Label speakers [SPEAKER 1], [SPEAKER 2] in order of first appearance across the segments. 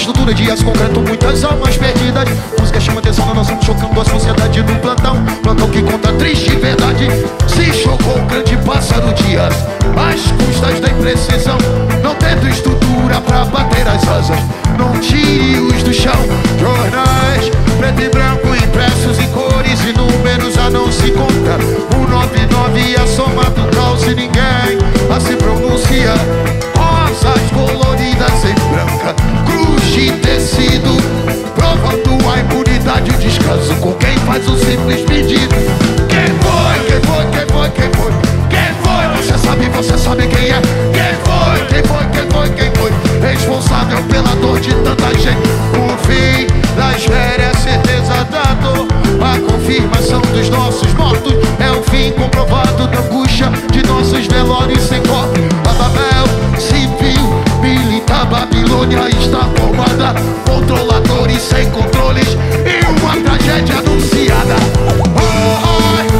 [SPEAKER 1] estrutura de aço, concreto, muitas almas perdidas. Música chama atenção, nós estamos chocando a sociedade no plantão. Plantão que conta triste verdade. Se chocou o grande pássaro Dias dos nossos mortos. É o fim comprovado da angústia de nossos velórios sem cor Babel, civil, militar, Babilônia está formada. Controladores sem controles e uma tragédia anunciada. Oh, oh.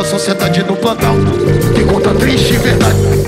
[SPEAKER 1] da sociedade do plantão que conta triste verdade.